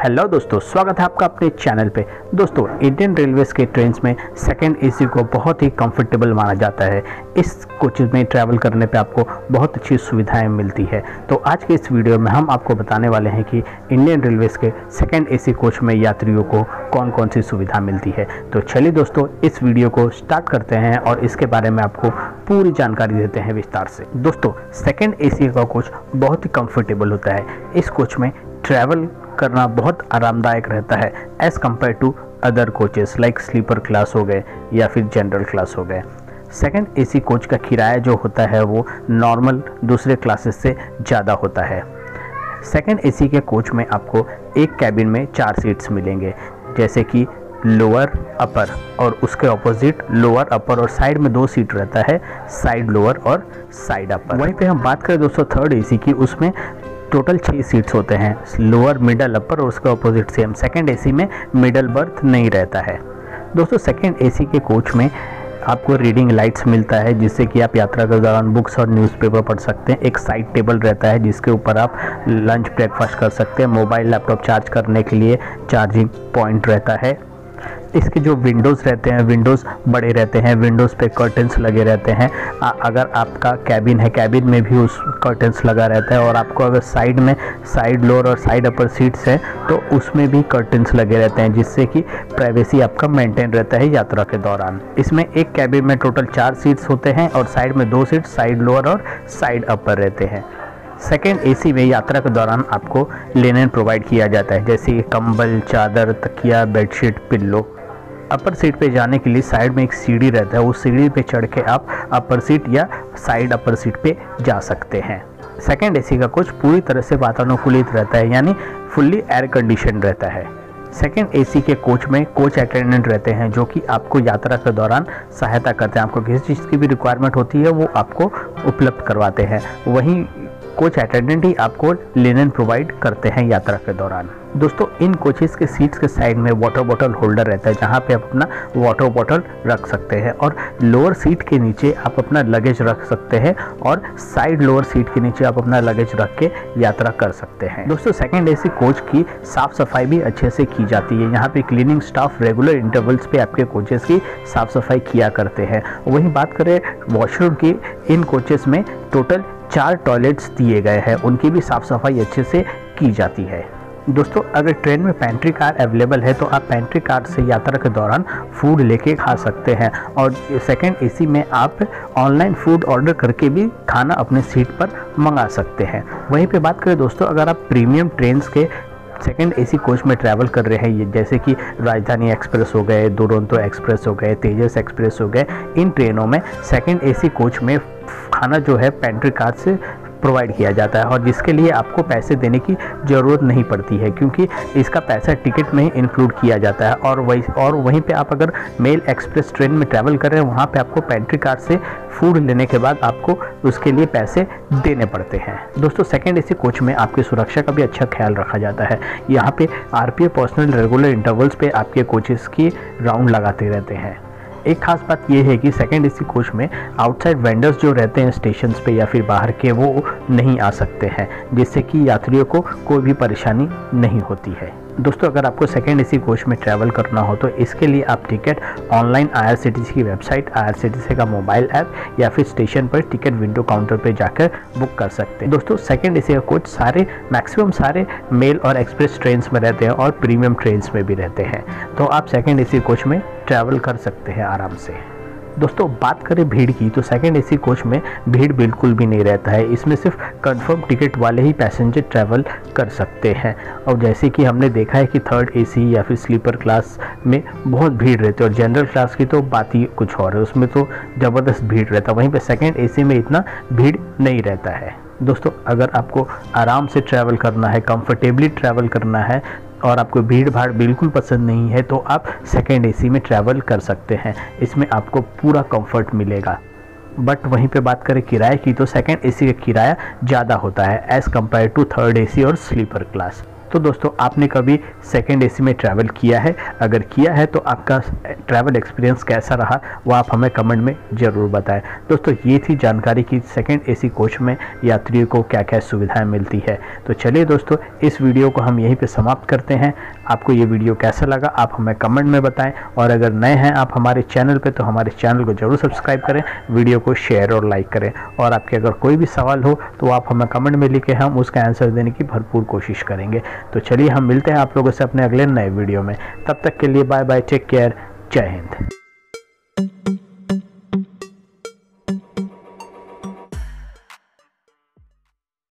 Hello दोस्तों, स्वागत है आपका अपने चैनल पे। दोस्तों इंडियन रेलवेज के ट्रेन में सेकंड एसी को बहुत ही कंफर्टेबल माना जाता है। इस कोच में ट्रैवल करने पे आपको बहुत अच्छी सुविधाएँ मिलती है। तो आज के इस वीडियो में हम आपको बताने वाले हैं कि इंडियन रेलवेज के सेकेंड ए कोच में यात्रियों को कौन कौन सी सुविधा मिलती है। तो चलिए दोस्तों, इस वीडियो को स्टार्ट करते हैं और इसके बारे में आपको पूरी जानकारी देते हैं विस्तार से। दोस्तों सेकेंड ए का कोच बहुत ही कम्फर्टेबल होता है। इस कोच में ट्रैवल करना बहुत आरामदायक रहता है as compare to other coaches like sleeper class हो गए या फिर जनरल क्लास हो गए। सेकेंड एसी कोच का किराया जो होता है, वो नॉर्मल दूसरे क्लासेस से ज़्यादा होता है। सेकेंड एसी के कोच में आपको एक कैबिन में चार सीट्स मिलेंगे, जैसे कि लोअर अपर और उसके ऑपोजिट लोअर अपर और साइड में दो सीट रहता है साइड लोअर और साइड अपर वहीं पे हम बात करें दोस्तों थर्ड एसी की, उसमें टोटल छः सीट्स होते हैं। लोअर मिडल अपर और उसके अपोजिट सेम सेकेंड एसी में मिडल बर्थ नहीं रहता है। दोस्तों सेकेंड एसी के कोच में आपको रीडिंग लाइट्स मिलता है, जिससे कि आप यात्रा के दौरान बुक्स और न्यूज़पेपर पढ़ सकते हैं। एक साइड टेबल रहता है, जिसके ऊपर आप लंच ब्रेकफास्ट कर सकते हैं। मोबाइल लैपटॉप चार्ज करने के लिए चार्जिंग पॉइंट रहता है। इसके जो विंडोज़ रहते हैं विंडोज़ बड़े रहते हैं विंडोज़ पे कर्टन्स लगे रहते हैं। आ, अगर आपका कैबिन है कैबिन में भी उस कर्टन्स लगा रहता है और आपको अगर साइड में साइड लोअर और साइड अपर सीट्स हैं तो उसमें भी कर्टन्स लगे रहते हैं जिससे कि प्राइवेसी आपका मेंटेन रहता है यात्रा के दौरान। इसमें एक कैबिन में टोटल चार सीट्स होते हैं और साइड में दो सीट साइड लोअर और साइड अपर रहते हैं। सेकेंड एसी में यात्रा के दौरान आपको लेनन प्रोवाइड किया जाता है जैसे कंबल चादर तकिया बेडशीट पिल्लो अपर सीट पे जाने के लिए साइड में एक सीढ़ी रहता है, उस सीढ़ी पे चढ़ के आप अपर सीट या साइड अपर सीट पे जा सकते हैं। सेकेंड एसी का कोच पूरी तरह से वातानुकूलित रहता है, यानी फुल्ली एयर कंडीशन रहता है। सेकेंड एसी के कोच में कोच अटेंडेंट रहते हैं, जो कि आपको यात्रा के दौरान सहायता करते हैं। आपको किसी चीज़ की भी रिक्वायरमेंट होती है, वो आपको उपलब्ध करवाते हैं। वहीं कोच अटेंडेंट ही आपको लिनन प्रोवाइड करते हैं यात्रा के दौरान। दोस्तों, इन कोचेस के सीट्स के साइड में वाटर बॉटल होल्डर रहता है, जहाँ पे आप अपना वाटर बॉटल रख सकते हैं और लोअर सीट के नीचे आप अपना लगेज रख सकते हैं और साइड लोअर सीट के नीचे आप अपना लगेज रख के यात्रा कर सकते हैं। दोस्तों सेकेंड एसी कोच की साफ़ सफ़ाई भी अच्छे से की जाती है। यहाँ पे क्लीनिंग स्टाफ रेगुलर इंटरवल्स पे आपके कोचेस की साफ़ सफ़ाई किया करते हैं। वहीं बात करें वॉशरूम की, इन कोचेस में टोटल चार टॉयलेट्स दिए गए हैं। उनकी भी साफ़ सफ़ाई अच्छे से की जाती है। दोस्तों, अगर ट्रेन में पेंट्री कार अवेलेबल है तो आप पेंट्री कार से यात्रा के दौरान फ़ूड लेके खा सकते हैं। और सेकेंड एसी में आप ऑनलाइन फ़ूड ऑर्डर करके भी खाना अपने सीट पर मंगा सकते हैं। वहीं पे बात करें दोस्तों, अगर आप प्रीमियम ट्रेन के सेकेंड एसी कोच में ट्रैवल कर रहे हैं ये, जैसे कि राजधानी एक्सप्रेस हो गए, दुरंतो एक्सप्रेस हो गए, तेजस एक्सप्रेस हो गए, इन ट्रेनों में सेकेंड एसी कोच में खाना जो है पेंट्री कार्ड से प्रोवाइड किया जाता है और जिसके लिए आपको पैसे देने की ज़रूरत नहीं पड़ती है, क्योंकि इसका पैसा टिकट में ही इंक्लूड किया जाता है। और वही, और वहीं पे आप अगर मेल एक्सप्रेस ट्रेन में ट्रैवल कर रहे हैं, वहाँ पे आपको पेंट्री कार्ड से फ़ूड लेने के बाद आपको उसके लिए पैसे देने पड़ते हैं। दोस्तों सेकेंड एसी कोच में आपकी सुरक्षा का भी अच्छा ख्याल रखा जाता है। यहाँ पे आर पर्सनल रेगुलर इंटरवल्स पे आपके कोचेस की राउंड लगाते रहते हैं। एक खास बात यह है कि सेकेंड एसी कोच में आउटसाइड वेंडर्स जो रहते हैं स्टेशन पे या फिर बाहर के, वो नहीं आ सकते हैं, जिससे कि यात्रियों को कोई भी परेशानी नहीं होती है। दोस्तों, अगर आपको सेकेंड एसी कोच में ट्रैवल करना हो तो इसके लिए आप टिकट ऑनलाइन आईआरसीटीसी की वेबसाइट आईआरसीटीसी का मोबाइल ऐप या फिर स्टेशन पर टिकट विंडो काउंटर पर जाकर बुक कर सकते हैं। दोस्तों सेकेंड एसी का कोच सारे मैक्सिमम सारे मेल और एक्सप्रेस ट्रेन में रहते हैं और प्रीमियम ट्रेन में भी रहते हैं। तो आप सेकेंड ए कोच में ट्रैवल कर सकते हैं आराम से। दोस्तों, बात करें भीड़ की तो सेकेंड एसी कोच में भीड़ बिल्कुल भी नहीं रहता है। इसमें सिर्फ़ कंफर्म टिकट वाले ही पैसेंजर ट्रैवल कर सकते हैं। और जैसे कि हमने देखा है कि थर्ड एसी या फिर स्लीपर क्लास में बहुत भीड़ रहती है। और जनरल क्लास की तो बात ही कुछ और है। उसमें तो ज़बरदस्त भीड़ रहता है। वहीं पर सेकेंड ए में इतना भीड़ नहीं रहता है। दोस्तों, अगर आपको आराम से ट्रैवल करना है कंफर्टेबली ट्रैवल करना है और आपको भीड़ भाड़ बिल्कुल पसंद नहीं है तो आप सेकेंड एसी में ट्रैवल कर सकते हैं। इसमें आपको पूरा कंफर्ट मिलेगा। बट वहीं पे बात करें किराए की तो सेकेंड एसी का किराया ज़्यादा होता है as compare to third AC और स्लीपर क्लास तो दोस्तों, आपने कभी सेकेंड एसी में ट्रैवल किया है? अगर किया है तो आपका ट्रैवल एक्सपीरियंस कैसा रहा? वो आप हमें कमेंट में ज़रूर बताएँ। दोस्तों, ये थी जानकारी कि सेकेंड एसी कोच में यात्रियों को क्या क्या सुविधाएँ मिलती है। तो चलिए दोस्तों, इस वीडियो को हम यहीं पर समाप्त करते हैं। आपको ये वीडियो कैसा लगा, आप हमें कमेंट में बताएँ। और अगर नए हैं आप हमारे चैनल पे तो हमारे चैनल को ज़रूर सब्सक्राइब करें, वीडियो को शेयर और लाइक करें। और आपके अगर कोई भी सवाल हो तो आप हमें कमेंट में लिखे, हम उसका आंसर देने की भरपूर कोशिश करेंगे। तो चलिए, हम मिलते हैं आप लोगों से अपने अगले नए वीडियो में। तब तक के लिए बाय बाय, टेक केयर, जय हिंद।